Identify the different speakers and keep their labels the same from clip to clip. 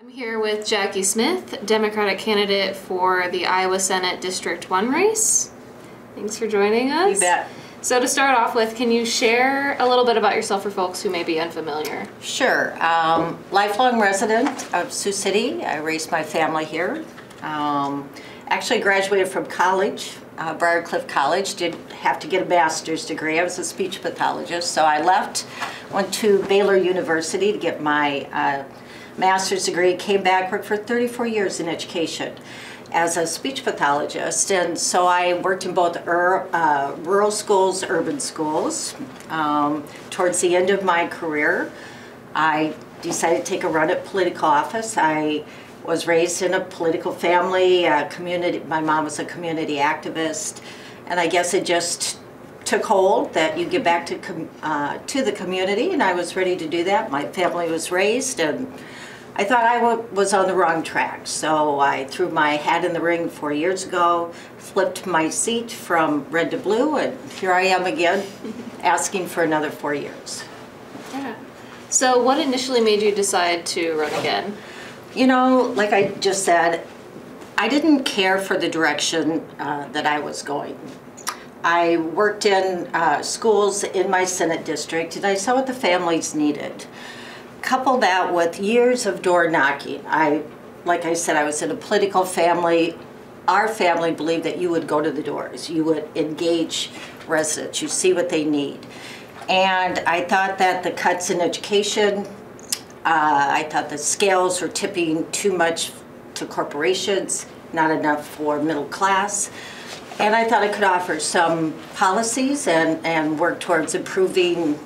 Speaker 1: I'm here with Jackie Smith, Democratic candidate for the Iowa Senate District 1 race. Thanks for joining us.
Speaker 2: You bet.
Speaker 1: So, to start off with, can you share a little bit about yourself for folks who may be unfamiliar?
Speaker 2: Sure. Um, lifelong resident of Sioux City. I raised my family here. Um, actually graduated from college, uh, Briar Cliff College. Did have to get a master's degree. I was a speech pathologist, so I left, went to Baylor University to get my uh, master's degree. Came back, worked for 34 years in education as a speech pathologist, and so I worked in both ur, uh, rural schools, urban schools. Um, towards the end of my career, I decided to take a run at political office. I was raised in a political family, a community. My mom was a community activist, and I guess it just took hold that you give back to uh, to the community, and I was ready to do that. My family was raised, and I thought I was on the wrong track, so I threw my hat in the ring four years ago, flipped my seat from red to blue, and here I am again, asking for another four years.
Speaker 1: Yeah. So, what initially made you decide to run again?
Speaker 2: You know, like I just said, I didn't care for the direction uh, that I was going. I worked in uh, schools in my Senate district and I saw what the families needed. Couple that with years of door knocking. I, like I said, I was in a political family. Our family believed that you would go to the doors, you would engage residents, you see what they need. And I thought that the cuts in education, uh, I thought the scales were tipping too much to corporations, not enough for middle class. And I thought I could offer some policies and, and work towards improving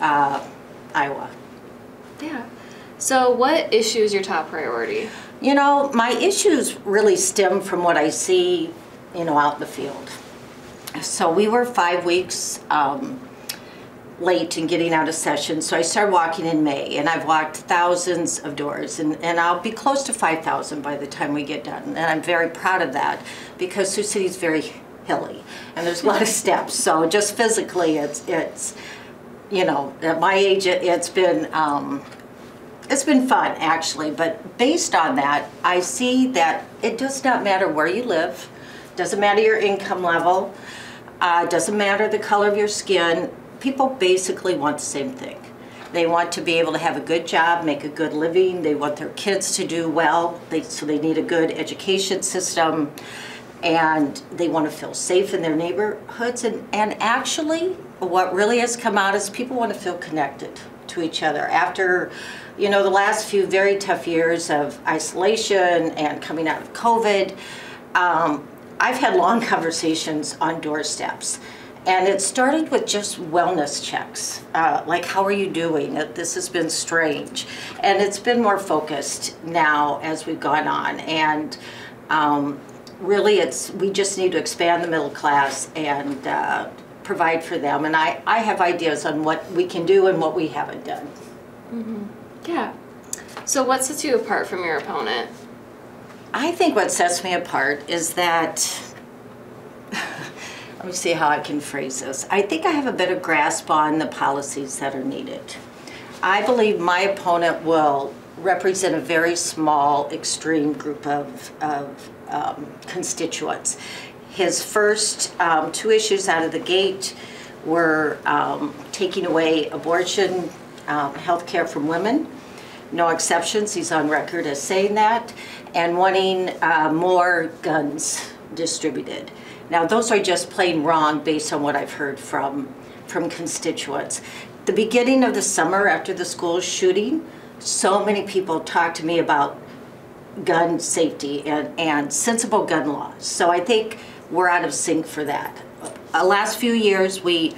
Speaker 2: uh, Iowa.
Speaker 1: Yeah. So, what issue is your top priority?
Speaker 2: You know, my issues really stem from what I see, you know, out in the field. So we were five weeks um, late in getting out of session, so I started walking in May, and I've walked thousands of doors, and, and I'll be close to 5,000 by the time we get done, and I'm very proud of that because Sioux City is very hilly, and there's a lot of steps, so just physically, it's, it's you know, at my age, it, it's been, um, it's been fun actually, but based on that, I see that it does not matter where you live, doesn't matter your income level, uh, doesn't matter the color of your skin. People basically want the same thing. They want to be able to have a good job, make a good living. They want their kids to do well, they, so they need a good education system, and they want to feel safe in their neighborhoods. And, and actually, what really has come out is people want to feel connected to each other. After you know the last few very tough years of isolation and coming out of covid um, i've had long conversations on doorsteps. And it started with just wellness checks uh, like how are you doing? This has been strange. And it's been more focused now as we've gone on. And um, really it's we just need to expand the middle class and uh, provide for them. And I, I have ideas on what we can do and what we haven't done.
Speaker 1: Yeah. So, what sets you apart from your opponent?
Speaker 2: I think what sets me apart is that, let me see how I can phrase this. I think I have a better grasp on the policies that are needed. I believe my opponent will represent a very small, extreme group of, of um, constituents. His first um, two issues out of the gate were um, taking away abortion, um, health care from women, no exceptions, he's on record as saying that, and wanting uh, more guns distributed. Now, those are just plain wrong based on what I've heard from, from constituents. The beginning of the summer after the school shooting, so many people talked to me about gun safety and, and sensible gun laws. So I think we're out of sync for that. Uh, last few years, we,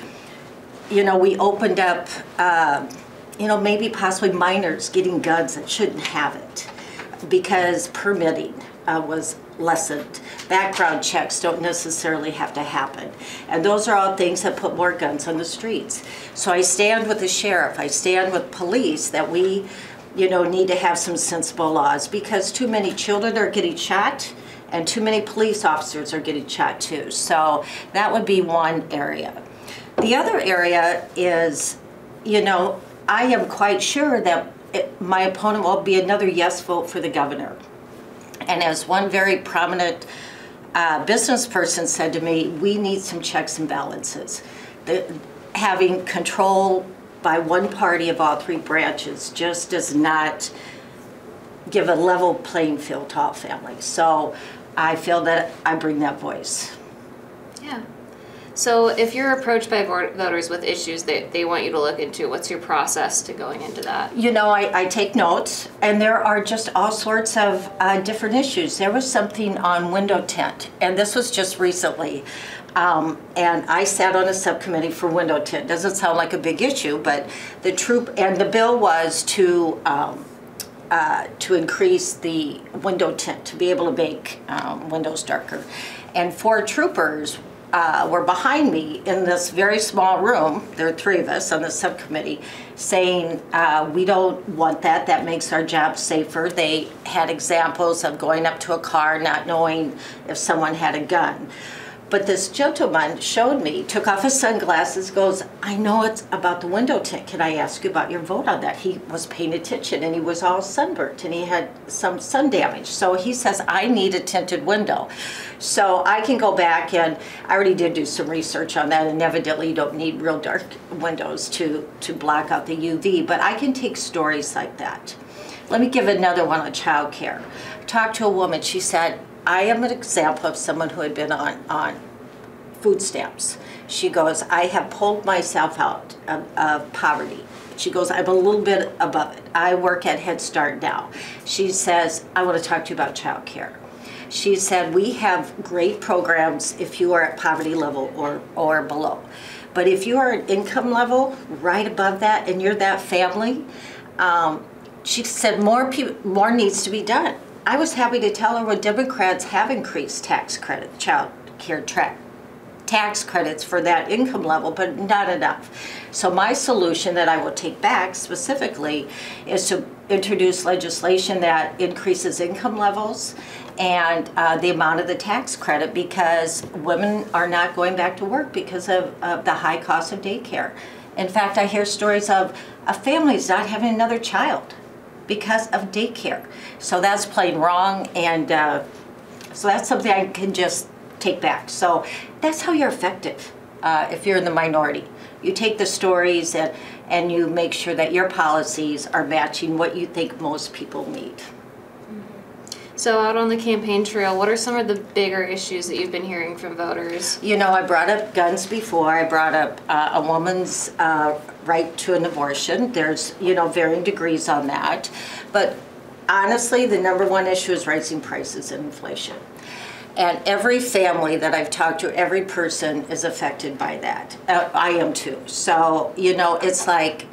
Speaker 2: you know, we opened up, uh, you know, maybe possibly minors getting guns that shouldn't have it because permitting uh, was lessened. Background checks don't necessarily have to happen. And those are all things that put more guns on the streets. So I stand with the sheriff, I stand with police that we, you know, need to have some sensible laws because too many children are getting shot and too many police officers are getting shot too. So that would be one area. The other area is, you know, I am quite sure that it, my opponent will be another yes vote for the governor. And as one very prominent uh, business person said to me, we need some checks and balances. The, having control by one party of all three branches just does not give a level playing field to all families. So I feel that I bring that voice.
Speaker 1: Yeah. So if you're approached by voters with issues that they want you to look into, what's your process to going into that?
Speaker 2: You know, I, I take notes, and there are just all sorts of uh, different issues. There was something on window tint, and this was just recently. Um, and I sat on a subcommittee for window tint. Doesn't sound like a big issue, but the troop and the bill was to um, uh, to increase the window tint to be able to make um, windows darker. And four troopers uh, were behind me in this very small room. There are three of us on the subcommittee saying, uh, we don't want that. That makes our job safer. They had examples of going up to a car not knowing if someone had a gun. But this gentleman showed me, took off his sunglasses, goes, I know it's about the window tint. Can I ask you about your vote on that? He was paying attention and he was all sunburnt and he had some sun damage. So he says, I need a tinted window. So I can go back and I already did do some research on that and evidently you don't need real dark windows to, to block out the UV, but I can take stories like that. Let me give another one on childcare. Talked to a woman, she said, I am an example of someone who had been on, on food stamps. She goes, I have pulled myself out of, of poverty. She goes, I'm a little bit above it. I work at Head Start now. She says, I want to talk to you about childcare. She said, we have great programs if you are at poverty level or, or below. But if you are at income level right above that and you're that family, um, she said more people, more needs to be done. I was happy to tell her when Democrats have increased tax credit, child care track, tax credits for that income level, but not enough. So my solution that I will take back specifically is to introduce legislation that increases income levels and uh, the amount of the tax credit because women are not going back to work because of, of the high cost of daycare. In fact, I hear stories of, of families not having another child because of daycare. So that's plain wrong, and uh, so that's something I can just take back. So that's how you're effective uh, if you're in the minority. You take the stories and, and you make sure that your policies are matching what you think most people need.
Speaker 1: So out on the campaign trail, what are some of the bigger issues that you've been hearing from voters?
Speaker 2: You know, I brought up guns before. I brought up uh, a woman's uh, right to an abortion. There's, you know, varying degrees on that. But honestly, the number one issue is rising prices and inflation. And every family that I've talked to, every person is affected by that. Uh, I am too. So, you know, it's like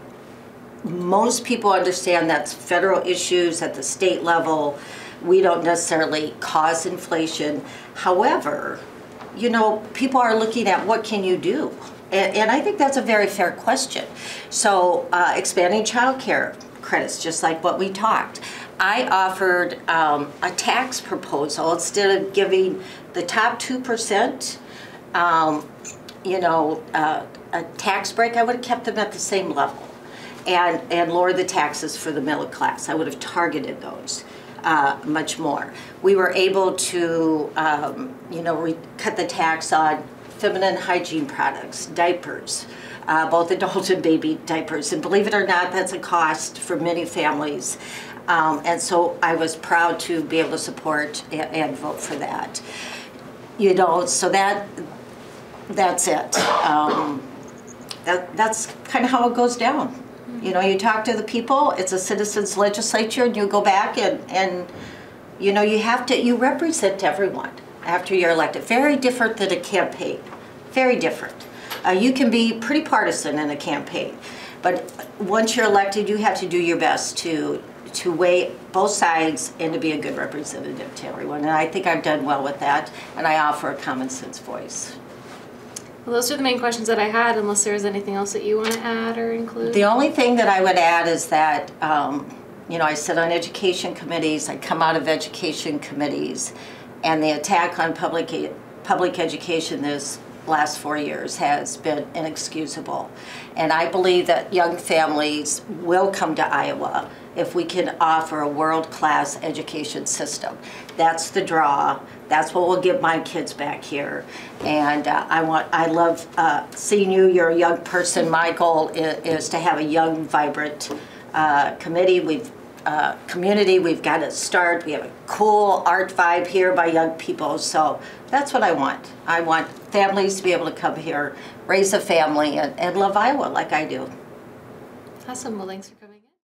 Speaker 2: most people understand that's federal issues at the state level. We don't necessarily cause inflation. However, you know, people are looking at what can you do? And, and I think that's a very fair question. So, uh, expanding childcare credits, just like what we talked. I offered um, a tax proposal instead of giving the top 2%, um, you know, uh, a tax break, I would have kept them at the same level and, and lower the taxes for the middle class. I would have targeted those uh, much more. We were able to, um, you know, re- cut the tax on feminine hygiene products, diapers, uh, both adult and baby diapers. And believe it or not, that's a cost for many families. Um, and so I was proud to be able to support and, and vote for that. You know, so that that's it. Um, that, that's kind of how it goes down. You know, you talk to the people, it's a citizens legislature, and you go back and, and you know, you have to, you represent everyone after you're elected. Very different than a campaign. Very different. Uh, you can be pretty partisan in a campaign, but once you're elected, you have to do your best to to weigh both sides and to be a good representative to everyone. And I think I've done well with that, and I offer a common sense voice.
Speaker 1: Well, those are the main questions that I had, unless there's anything else that you want to add or include.
Speaker 2: The only thing that I would add is that, um, you know, I sit on education committees, I come out of education committees, and the attack on public, public education this last four years has been inexcusable. And I believe that young families will come to Iowa if we can offer a world-class education system. That's the draw. That's what will get my kids back here. And uh, I want, I love uh, seeing you. You're a young person. My goal is, is to have a young, vibrant uh, committee. We've uh, community. We've got to start. We have a cool art vibe here by young people. So that's what I want. I want families to be able to come here, raise a family, and, and love Iowa like I do.
Speaker 1: Awesome. Well, thanks for coming.